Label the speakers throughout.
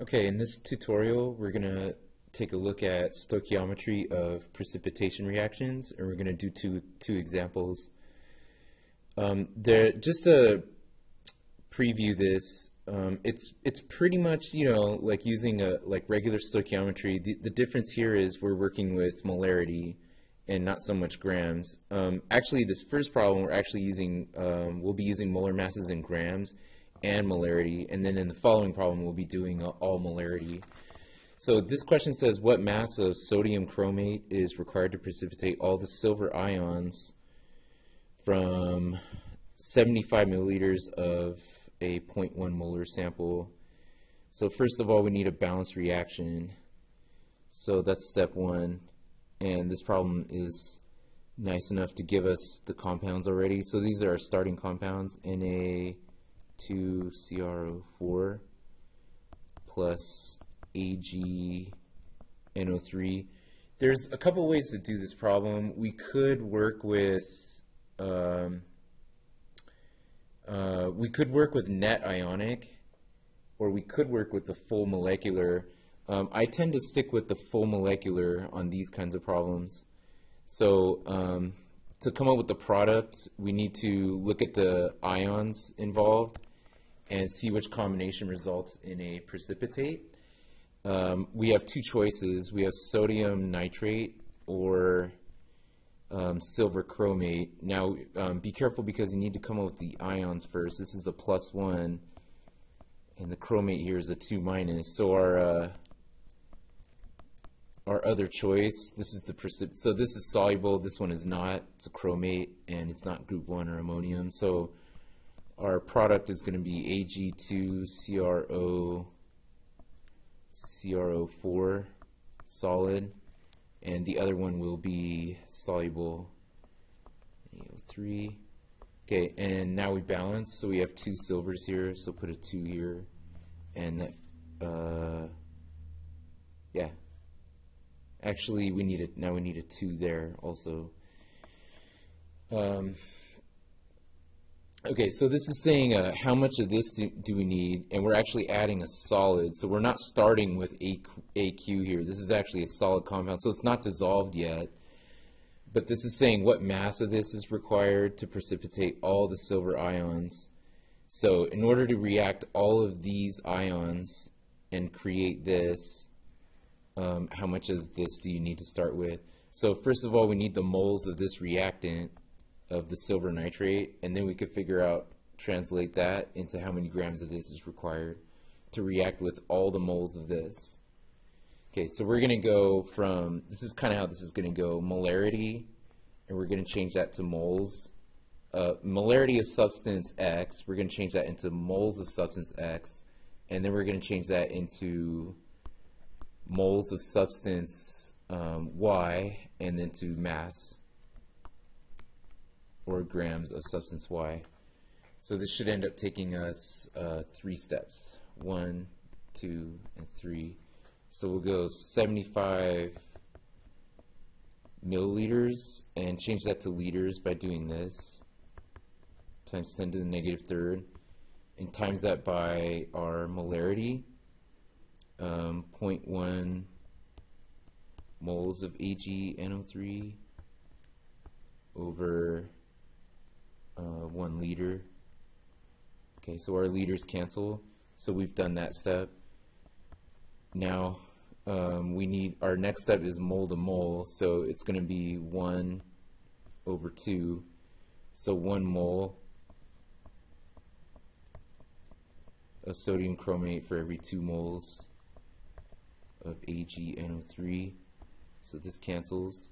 Speaker 1: Okay, in this tutorial, we're going to take a look at stoichiometry of precipitation reactions, and we're going to do two, two examples. Um, there, just to preview this, um, it's it's pretty much you know like using a like regular stoichiometry. The, the difference here is we're working with molarity and not so much grams. Um, actually, this first problem we're actually using um, we'll be using molar masses in grams and molarity, and then in the following problem we'll be doing all molarity. So this question says what mass of sodium chromate is required to precipitate all the silver ions from 75 milliliters of a 0.1 molar sample. So first of all, we need a balanced reaction. So that's step one. And this problem is nice enough to give us the compounds already. So these are our starting compounds, Na, 2CrO4 plus AgNO3. There's a couple ways to do this problem. We could work with um, uh, we could work with net ionic, or we could work with the full molecular. Um, I tend to stick with the full molecular on these kinds of problems. So um, to come up with the product, we need to look at the ions involved and see which combination results in a precipitate. Um, we have two choices. We have sodium nitrate or um, silver chromate. Now, um, be careful because you need to come up with the ions first. This is a plus one, and the chromate here is a two minus. So our uh, our other choice, this is the precip. So this is soluble. This one is not. It's a chromate, and it's not group one or ammonium. So our product is going to be Ag2CrO CrO4 solid and the other one will be soluble 3 okay and now we balance so we have two silvers here so put a 2 here and that uh, yeah. Actually we need it now we need a 2 there also. Um, Okay, so this is saying uh, how much of this do, do, we need, and we're actually adding a solid. So we're not starting with AQ here. This is actually a solid compound, so it's not dissolved yet. But this is saying what mass of this is required to precipitate all the silver ions. So in order to react all of these ions and create this, um, how much of this do you need to start with? So first of all, we need the moles of this reactant of the silver nitrate, and then we could figure out, translate that into how many grams of this is required to react with all the moles of this. Okay, so we're going to go from, this is kind of how this is going to go, molarity, and we're going to change that to moles. Uh, molarity of substance X, we're going to change that into moles of substance X, and then we're going to change that into moles of substance um, Y, and then to mass or grams of substance Y. So this should end up taking us uh, three steps. One, two, and three. So we'll go 75 milliliters and change that to liters by doing this times 10 to the negative third and times that by our molarity um, 0.1 moles of AgNO3 over uh, one liter. Okay, so our liters cancel. So we've done that step. Now um, we need, our next step is mole to mole. So it's going to be 1 over 2. So 1 mole of sodium chromate for every 2 moles of AgNO3. So this cancels.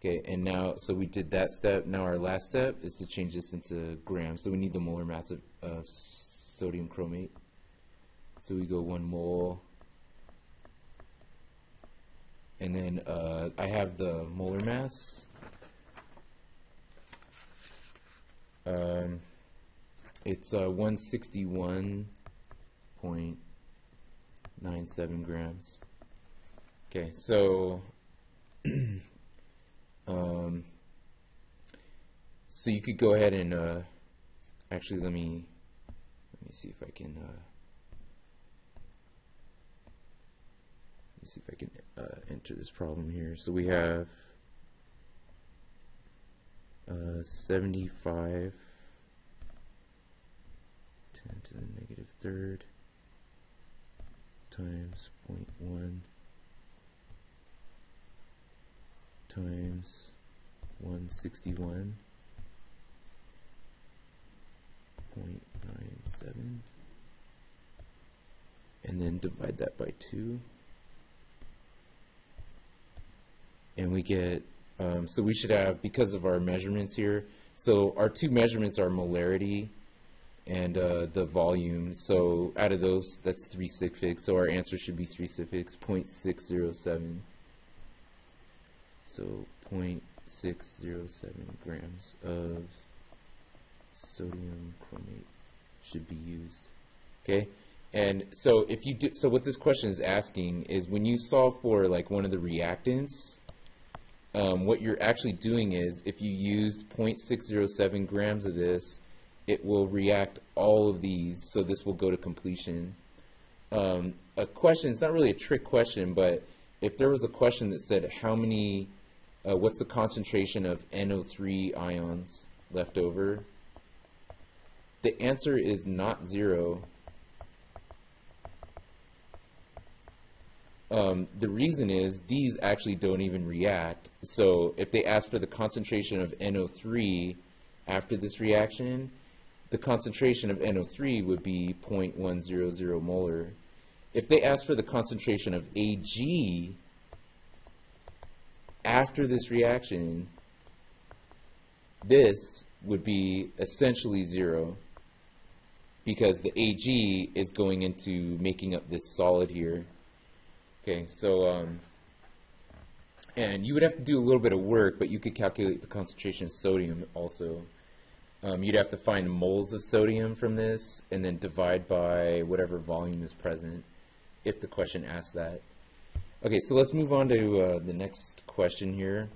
Speaker 1: Okay, and now, so we did that step. Now our last step is to change this into grams. So we need the molar mass of, of sodium chromate. So we go one mole. And then uh, I have the molar mass. Um, it's uh, 161.97 grams. Okay, so Um, so you could go ahead and uh, actually let me let me see if I can uh, see if I can uh, enter this problem here. So we have uh, 75 10 to the negative third times 0.1 times 161.97 and then divide that by 2 and we get um, so we should have because of our measurements here so our two measurements are molarity and uh, the volume. So out of those that's 3 sig figs so our answer should be 3 sig figs 0.607 so 0.607 grams of sodium chromate should be used. Okay? And so if you do, so what this question is asking is when you solve for like one of the reactants, um, what you're actually doing is if you use 0.607 grams of this, it will react all of these, so this will go to completion. Um, a question, it's not really a trick question, but if there was a question that said how many, uh, what's the concentration of NO3 ions left over, the answer is not zero. Um, the reason is these actually don't even react. So if they ask for the concentration of NO3 after this reaction, the concentration of NO3 would be 0.100 molar. If they ask for the concentration of Ag after this reaction, this would be essentially zero because the Ag is going into making up this solid here. Okay, so, um, and you would have to do a little bit of work, but you could calculate the concentration of sodium also. Um, you'd have to find moles of sodium from this and then divide by whatever volume is present if the question asks that. Okay, so let's move on to uh, the next question here.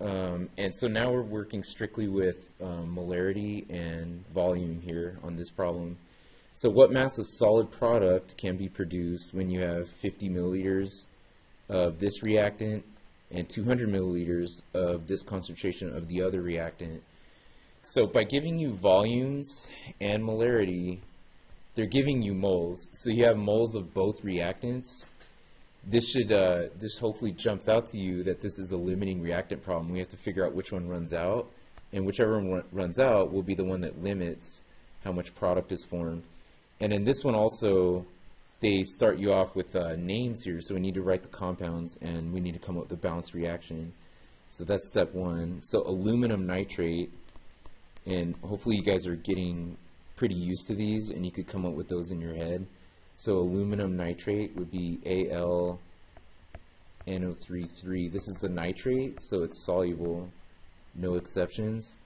Speaker 1: Um, and so now we're working strictly with um, molarity and volume here on this problem. So what mass of solid product can be produced when you have 50 milliliters of this reactant and 200 milliliters of this concentration of the other reactant? So by giving you volumes and molarity, they're giving you moles. So you have moles of both reactants this should uh, this hopefully jumps out to you that this is a limiting reactant problem. We have to figure out which one runs out, and whichever one runs out will be the one that limits how much product is formed. And in this one also, they start you off with uh, names here, so we need to write the compounds, and we need to come up with a balanced reaction. So that's step one. So aluminum nitrate, and hopefully you guys are getting pretty used to these, and you could come up with those in your head. So aluminum nitrate would be AlNO33. This is the nitrate, so it's soluble, no exceptions.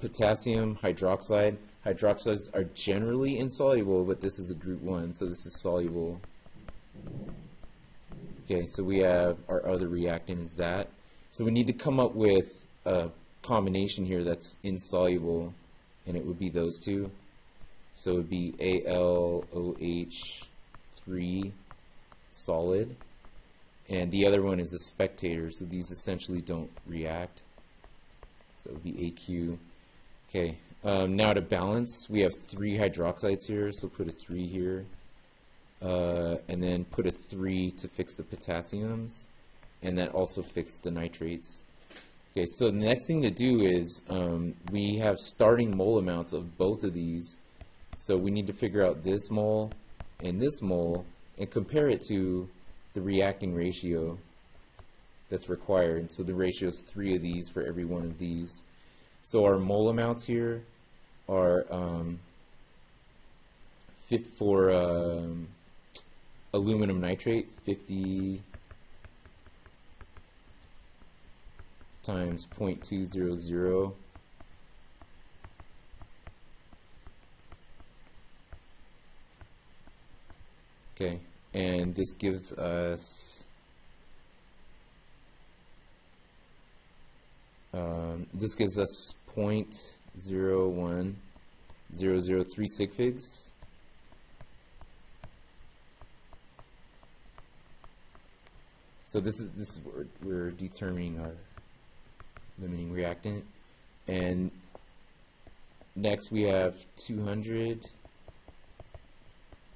Speaker 1: Potassium hydroxide. Hydroxides are generally insoluble, but this is a group 1, so this is soluble. Okay, so we have our other reactant is that. So we need to come up with a combination here that's insoluble, and it would be those two. So it would be ALOH 3 solid, and the other one is a spectator, so these essentially don't react. So it would be AQ. Okay, um, now to balance, we have three hydroxides here, so put a 3 here, uh, and then put a 3 to fix the potassiums, and that also fixed the nitrates. Okay, so the next thing to do is um, we have starting mole amounts of both of these, so we need to figure out this mole in this mole and compare it to the reacting ratio that's required. So the ratio is three of these for every one of these. So our mole amounts here are um, for um, aluminum nitrate, 50 times 0.200 Okay, and this gives us um, this gives us point zero one zero zero three sig figs. So this is this is what we're, we're determining our limiting reactant, and next we have 200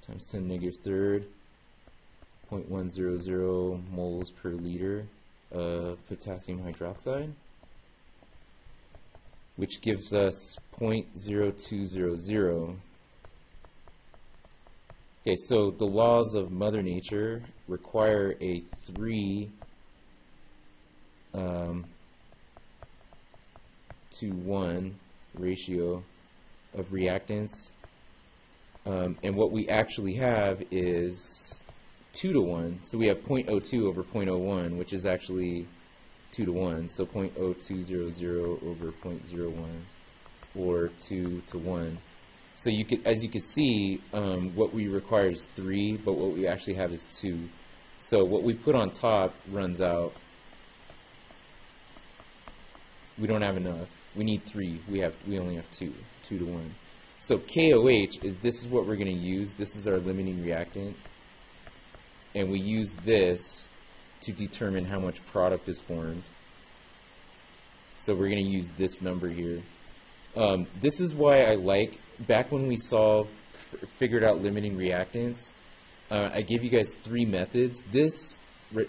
Speaker 1: times 10 negative third, 0.100 moles per liter of potassium hydroxide, which gives us 0.0200. Okay, so the laws of Mother Nature require a 3 um, to 1 ratio of reactants. Um, and what we actually have is 2 to 1. So we have 0.02 over 0.01, which is actually 2 to 1. So 0.0200 over 0.01, or 2 to 1. So you could, as you can see, um, what we require is 3, but what we actually have is 2. So what we put on top runs out. We don't have enough. We need 3. We have we only have 2, 2 to 1. So KOH is this is what we're going to use. This is our limiting reactant. And we use this to determine how much product is formed. So we're going to use this number here. Um, this is why I like, back when we solved, figured out limiting reactants, uh, I gave you guys three methods. This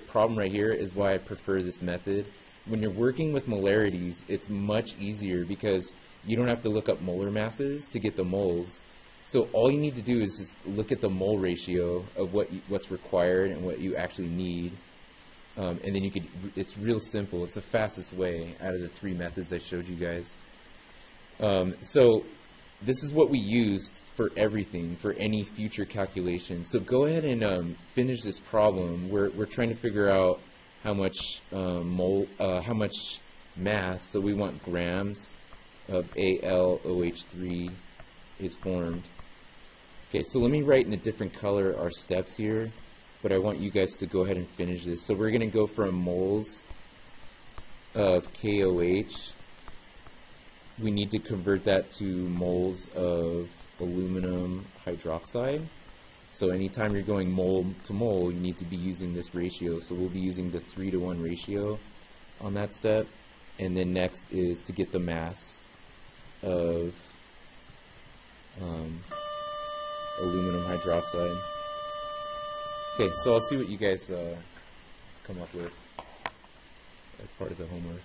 Speaker 1: problem right here is why I prefer this method. When you're working with molarities, it's much easier because you don't have to look up molar masses to get the moles. So all you need to do is just look at the mole ratio of what you, what's required and what you actually need. Um, and then you could, it's real simple. It's the fastest way out of the three methods I showed you guys. Um, so this is what we used for everything, for any future calculation. So go ahead and um, finish this problem. We're, we're trying to figure out how much um, mole, uh, how much mass, so we want grams of AlOH3 is formed. Okay, so let me write in a different color our steps here, but I want you guys to go ahead and finish this. So we're going to go from moles of KOH we need to convert that to moles of aluminum hydroxide. So anytime you're going mole to mole, you need to be using this ratio. So we'll be using the 3 to 1 ratio on that step. And then next is to get the mass of um, aluminum hydroxide. Okay, so I'll see what you guys uh, come up with as part of the homework.